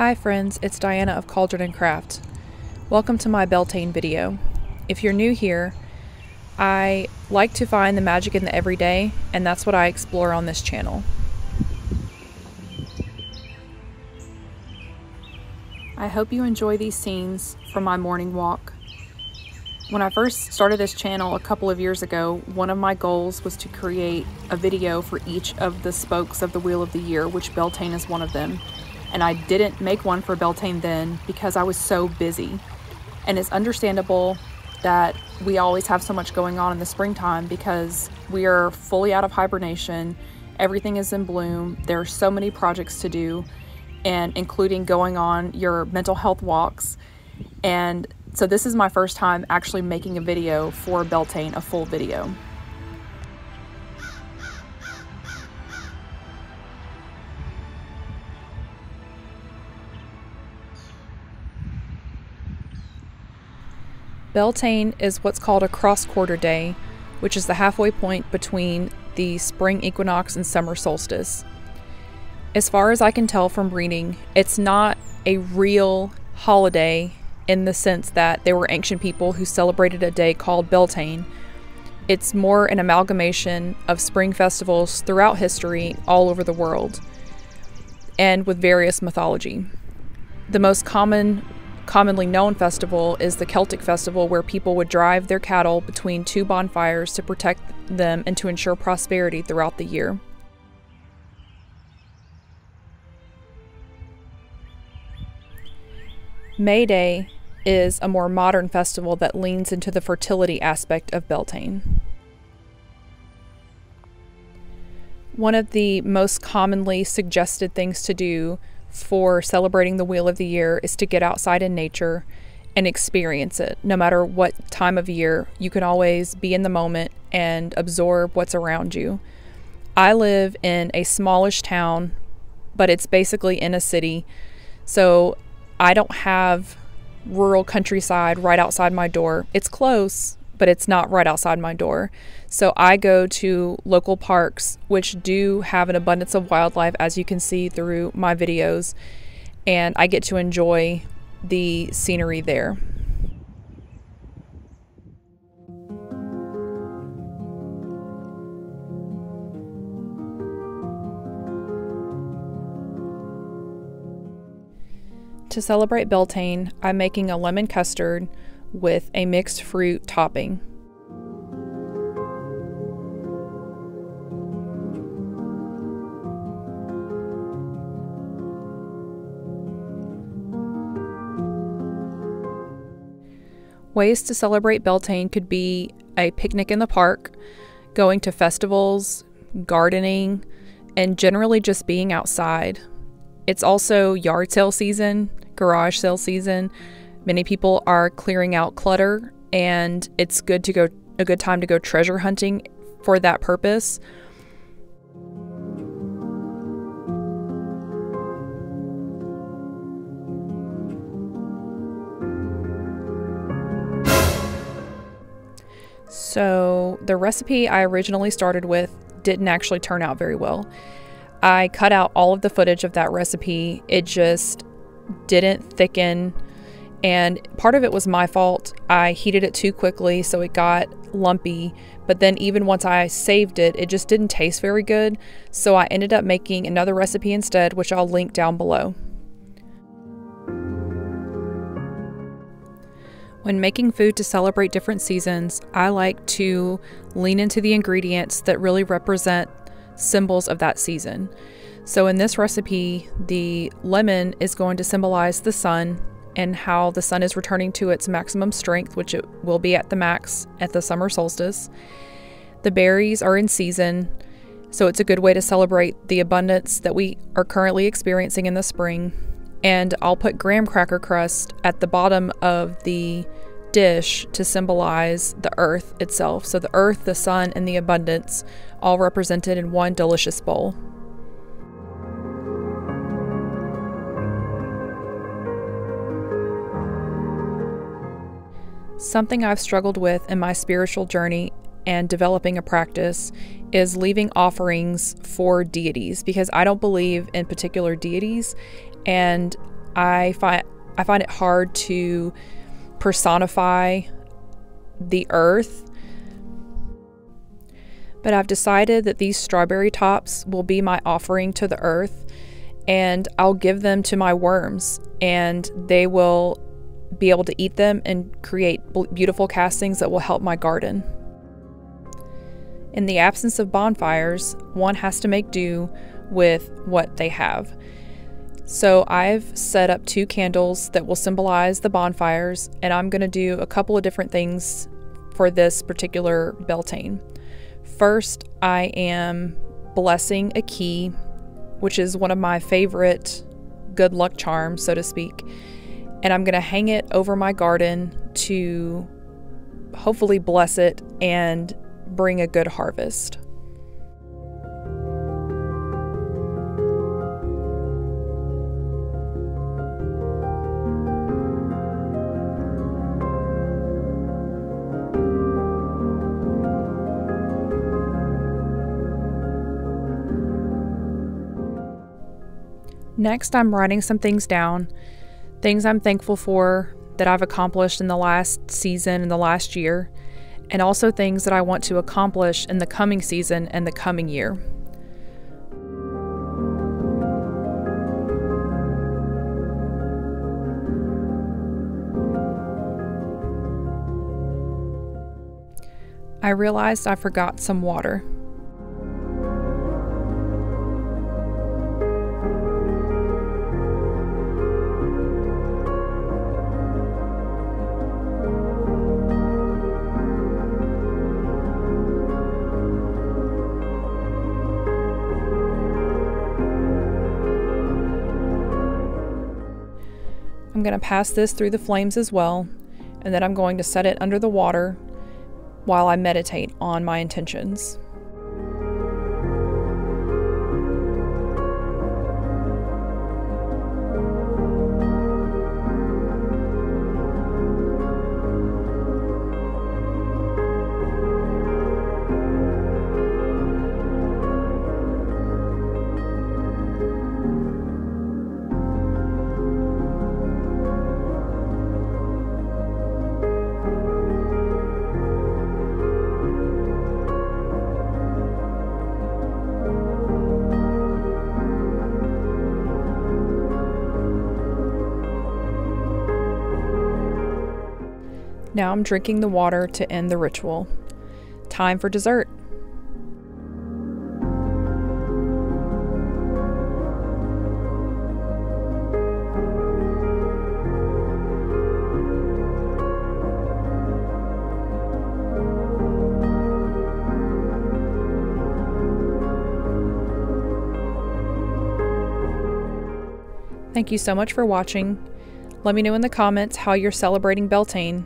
Hi friends, it's Diana of Cauldron and Craft. Welcome to my Beltane video. If you're new here, I like to find the magic in the everyday, and that's what I explore on this channel. I hope you enjoy these scenes from my morning walk. When I first started this channel a couple of years ago, one of my goals was to create a video for each of the spokes of the Wheel of the Year, which Beltane is one of them. And I didn't make one for Beltane then because I was so busy. And it's understandable that we always have so much going on in the springtime because we are fully out of hibernation, everything is in bloom, there are so many projects to do, and including going on your mental health walks. And so this is my first time actually making a video for Beltane, a full video. Beltane is what's called a cross quarter day, which is the halfway point between the spring equinox and summer solstice. As far as I can tell from reading, it's not a real holiday in the sense that there were ancient people who celebrated a day called Beltane. It's more an amalgamation of spring festivals throughout history all over the world and with various mythology. The most common commonly known festival is the Celtic festival where people would drive their cattle between two bonfires to protect them and to ensure prosperity throughout the year. May Day is a more modern festival that leans into the fertility aspect of Beltane. One of the most commonly suggested things to do for celebrating the Wheel of the Year is to get outside in nature and experience it. No matter what time of year, you can always be in the moment and absorb what's around you. I live in a smallish town, but it's basically in a city. So I don't have rural countryside right outside my door. It's close, but it's not right outside my door. So I go to local parks, which do have an abundance of wildlife, as you can see through my videos, and I get to enjoy the scenery there. To celebrate Beltane, I'm making a lemon custard with a mixed fruit topping. Ways to celebrate Beltane could be a picnic in the park, going to festivals, gardening, and generally just being outside. It's also yard sale season, garage sale season. Many people are clearing out clutter, and it's good to go a good time to go treasure hunting for that purpose. So, the recipe I originally started with didn't actually turn out very well. I cut out all of the footage of that recipe. It just didn't thicken, and part of it was my fault. I heated it too quickly, so it got lumpy. But then, even once I saved it, it just didn't taste very good. So, I ended up making another recipe instead, which I'll link down below. When making food to celebrate different seasons, I like to lean into the ingredients that really represent symbols of that season. So, in this recipe, the lemon is going to symbolize the sun and how the sun is returning to its maximum strength, which it will be at the max at the summer solstice. The berries are in season, so it's a good way to celebrate the abundance that we are currently experiencing in the spring. And I'll put graham cracker crust at the bottom of the dish to symbolize the earth itself. So the earth, the sun, and the abundance all represented in one delicious bowl. Something I've struggled with in my spiritual journey and developing a practice is leaving offerings for deities because I don't believe in particular deities and I find I find it hard to personify the earth. But I've decided that these strawberry tops will be my offering to the earth and I'll give them to my worms and they will be able to eat them and create beautiful castings that will help my garden. In the absence of bonfires, one has to make do with what they have. So I've set up two candles that will symbolize the bonfires, and I'm going to do a couple of different things for this particular Beltane. First, I am blessing a key, which is one of my favorite good luck charms, so to speak, and I'm going to hang it over my garden to hopefully bless it and bring a good harvest. Next, I'm writing some things down, things I'm thankful for that I've accomplished in the last season and the last year, and also things that I want to accomplish in the coming season and the coming year. I realized I forgot some water. I'm going to pass this through the flames as well, and then I'm going to set it under the water while I meditate on my intentions. Now I'm drinking the water to end the ritual. Time for dessert. Thank you so much for watching. Let me know in the comments how you're celebrating Beltane